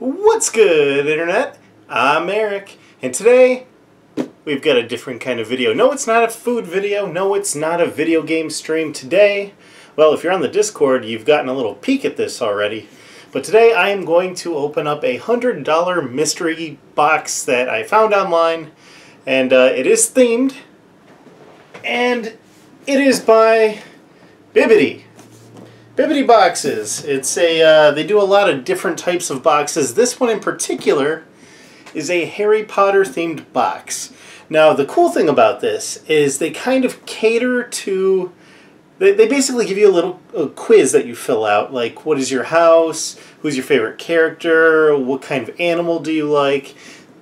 What's good, Internet? I'm Eric, and today we've got a different kind of video. No, it's not a food video. No, it's not a video game stream. Today, well, if you're on the Discord, you've gotten a little peek at this already. But today I am going to open up a $100 mystery box that I found online, and uh, it is themed, and it is by Bibbidi. Bibbidi Boxes. It's a uh, they do a lot of different types of boxes. This one in particular is a Harry Potter themed box. Now the cool thing about this is they kind of cater to they, they basically give you a little a quiz that you fill out like what is your house, who's your favorite character, what kind of animal do you like,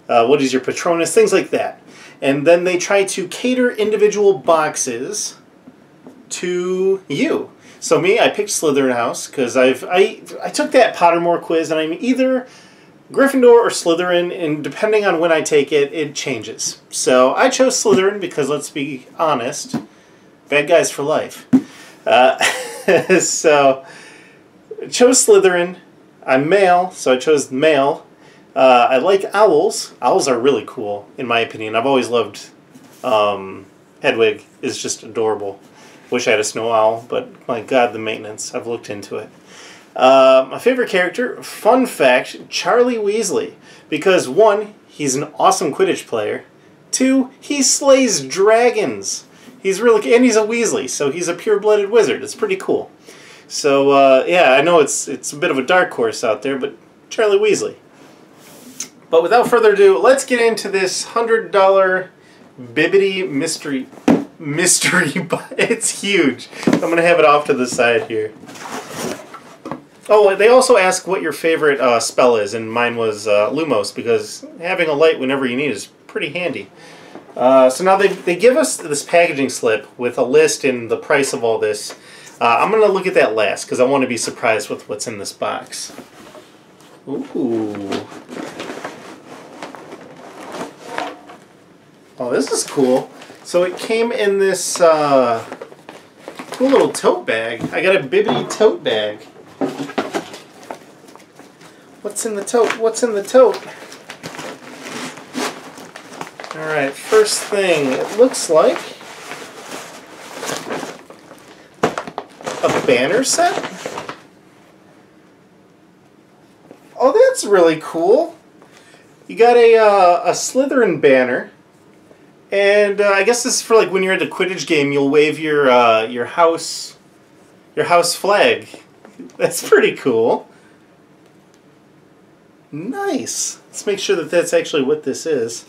uh, what is your patronus, things like that. And then they try to cater individual boxes to you. So me, I picked Slytherin House because I've I I took that Pottermore quiz and I'm either Gryffindor or Slytherin, and depending on when I take it, it changes. So I chose Slytherin because let's be honest, bad guys for life. Uh, so chose Slytherin. I'm male, so I chose male. Uh, I like owls. Owls are really cool, in my opinion. I've always loved um, Hedwig. is just adorable. Wish I had a snow owl, but my god, the maintenance. I've looked into it. Uh, my favorite character, fun fact, Charlie Weasley. Because one, he's an awesome Quidditch player. Two, he slays dragons. He's really, and he's a Weasley, so he's a pure-blooded wizard. It's pretty cool. So uh, yeah, I know it's it's a bit of a dark horse out there, but Charlie Weasley. But without further ado, let's get into this hundred dollar Bibbidi mystery mystery, but it's huge. I'm going to have it off to the side here. Oh, they also ask what your favorite uh, spell is, and mine was uh, Lumos, because having a light whenever you need is pretty handy. Uh, so now they, they give us this packaging slip with a list and the price of all this. Uh, I'm going to look at that last, because I want to be surprised with what's in this box. Ooh. Oh, this is cool. So it came in this uh, cool little tote bag. I got a Bibbidi tote bag. What's in the tote? What's in the tote? Alright, first thing, it looks like a banner set? Oh, that's really cool. You got a, uh, a Slytherin banner. And uh, I guess this is for like when you're at a Quidditch game, you'll wave your uh, your house your house flag. That's pretty cool. Nice. Let's make sure that that's actually what this is.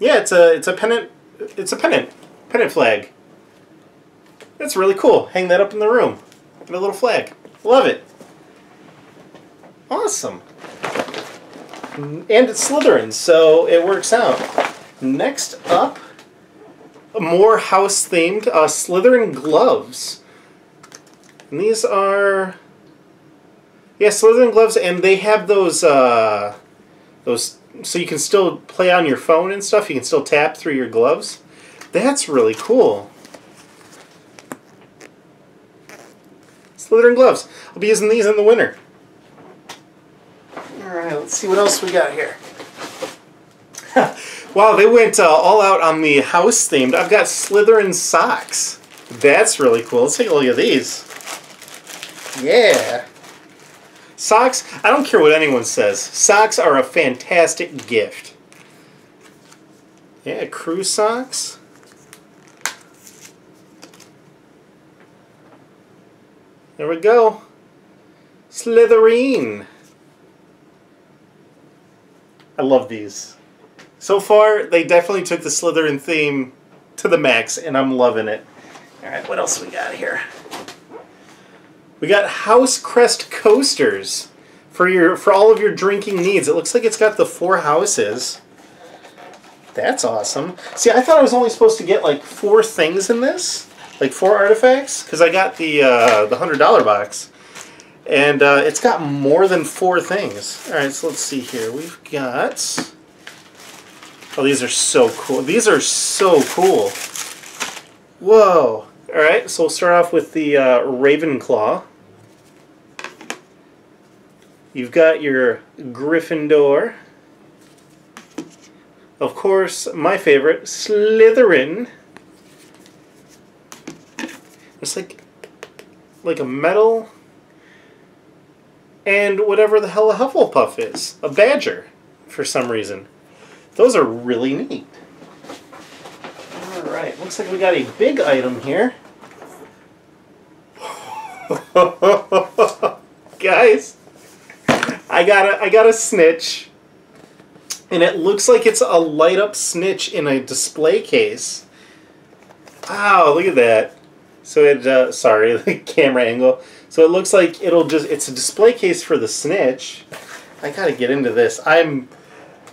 Yeah, it's a it's a pennant. It's a pennant pennant flag. That's really cool. Hang that up in the room. Get a little flag. Love it. Awesome. And it's Slytherin, so it works out. Next up, more house themed uh, Slytherin gloves. And these are, yeah, Slytherin gloves, and they have those, uh, those, so you can still play on your phone and stuff. You can still tap through your gloves. That's really cool. Slytherin gloves. I'll be using these in the winter. Alright, let's see what else we got here. Wow, they went uh, all out on the house themed. I've got Slytherin socks. That's really cool. Let's take a look at these. Yeah. Socks, I don't care what anyone says. Socks are a fantastic gift. Yeah, crew socks. There we go. Slytherin. I love these. So far, they definitely took the Slytherin theme to the max, and I'm loving it. Alright, what else we got here? We got House Crest coasters for your for all of your drinking needs. It looks like it's got the four houses. That's awesome. See, I thought I was only supposed to get like four things in this, like four artifacts, because I got the uh, the hundred dollar box, and uh, it's got more than four things. All right, so let's see here. We've got. Oh, these are so cool. These are so cool. Whoa. Alright, so we'll start off with the uh, Ravenclaw. You've got your Gryffindor. Of course, my favorite, Slytherin. It's like like a metal and whatever the hell a Hufflepuff is. A badger, for some reason. Those are really neat. Alright, looks like we got a big item here. Guys, I got a, I got a snitch. And it looks like it's a light up snitch in a display case. Wow, look at that. So it, uh, sorry, the camera angle. So it looks like it'll just, it's a display case for the snitch. I gotta get into this. I'm,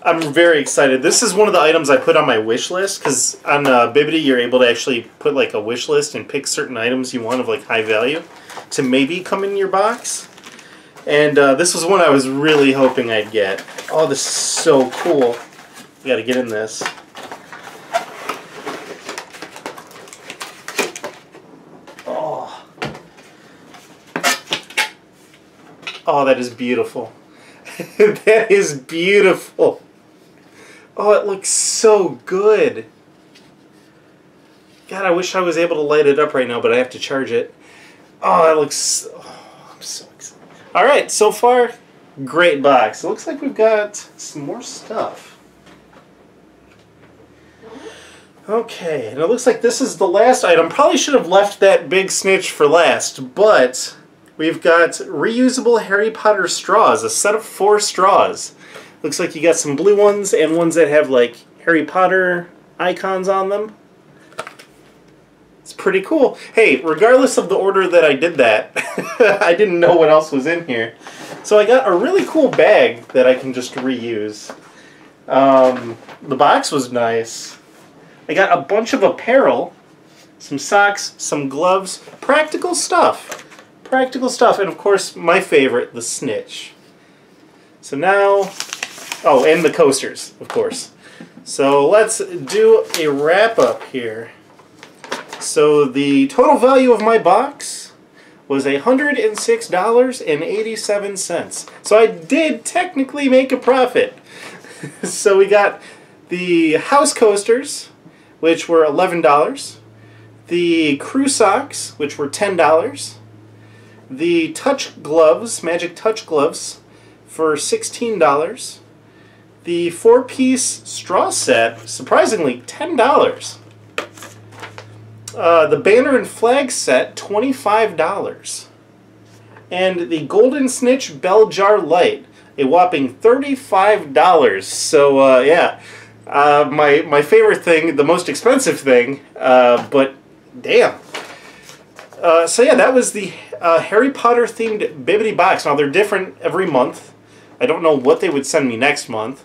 I'm very excited. This is one of the items I put on my wish list because on uh, Bibbidi you're able to actually put like a wish list and pick certain items you want of like high value to maybe come in your box. And uh, this was one I was really hoping I'd get. Oh, this is so cool. Gotta get in this. Oh. Oh, that is beautiful. that is beautiful. Oh, it looks so good. God, I wish I was able to light it up right now, but I have to charge it. Oh, it looks... Oh, I'm so excited. Alright, so far, great box. It looks like we've got some more stuff. Okay, and it looks like this is the last item. Probably should have left that big snitch for last, but we've got reusable Harry Potter straws, a set of four straws. Looks like you got some blue ones and ones that have like Harry Potter icons on them. It's pretty cool. Hey, regardless of the order that I did that, I didn't know what else was in here. So I got a really cool bag that I can just reuse. Um, the box was nice. I got a bunch of apparel, some socks, some gloves, practical stuff. Practical stuff, and of course, my favorite, the snitch. So now, oh, and the coasters, of course. So let's do a wrap up here. So the total value of my box was $106.87. So I did technically make a profit. so we got the house coasters, which were $11, the crew socks, which were $10, the touch gloves, magic touch gloves, for $16, the four-piece straw set, surprisingly, $10. Uh, the banner and flag set, $25. And the Golden Snitch Bell Jar Light, a whopping $35. So, uh, yeah. Uh, my, my favorite thing, the most expensive thing, uh, but damn. Uh, so yeah, that was the uh, Harry Potter themed Bibbidi box. Now they're different every month. I don't know what they would send me next month.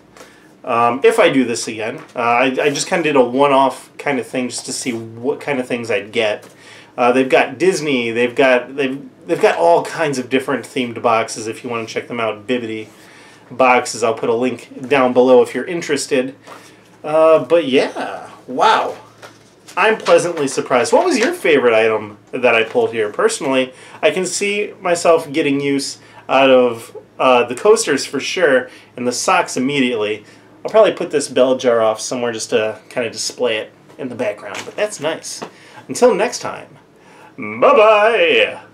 Um, if I do this again, uh, I, I just kind of did a one-off kind of thing just to see what kind of things I'd get. Uh, they've got Disney. They've got they've they've got all kinds of different themed boxes. If you want to check them out, Bibbidi boxes. I'll put a link down below if you're interested. Uh, but yeah, wow. I'm pleasantly surprised. What was your favorite item that I pulled here? Personally, I can see myself getting use out of uh, the coasters for sure, and the socks immediately. I'll probably put this bell jar off somewhere just to kind of display it in the background, but that's nice. Until next time, bye-bye!